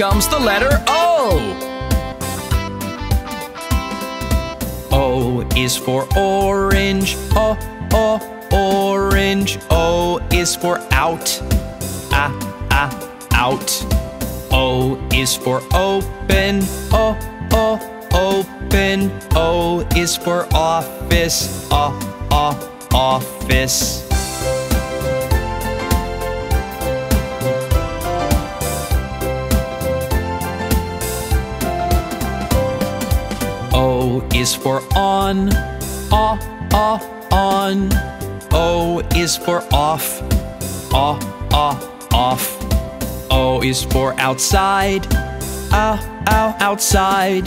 comes the letter O. O is for orange. O, O, orange. O is for out. Ah, ah, out. O is for open. O, O, open. O is for office. O, O, office. O is for on, ah, ah, on. O is for off, ah, ah, off. O is for outside, ah, ah, outside.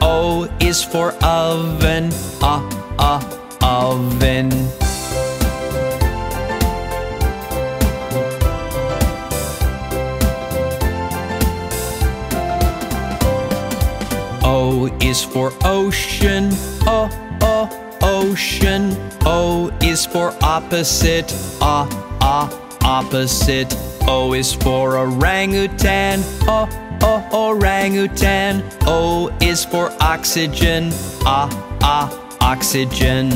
O is for oven, ah, ah, oven. O is for ocean, oh, oh, ocean. O is for opposite, ah, ah, opposite. O is for orangutan, oh, oh, orangutan. O is for oxygen, ah, ah, oxygen.